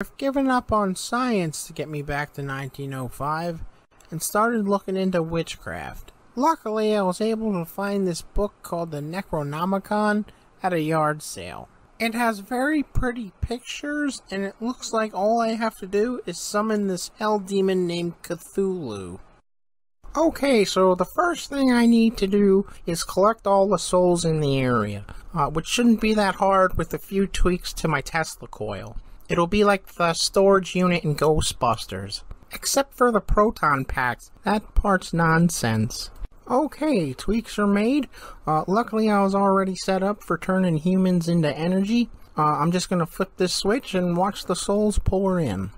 I've given up on science to get me back to 1905 and started looking into witchcraft. Luckily, I was able to find this book called the Necronomicon at a yard sale. It has very pretty pictures, and it looks like all I have to do is summon this hell demon named Cthulhu. Okay, so the first thing I need to do is collect all the souls in the area, uh, which shouldn't be that hard with a few tweaks to my Tesla coil. It'll be like the storage unit in Ghostbusters. Except for the proton packs, that part's nonsense. Okay, tweaks are made. Uh, luckily, I was already set up for turning humans into energy. Uh, I'm just gonna flip this switch and watch the souls pour in.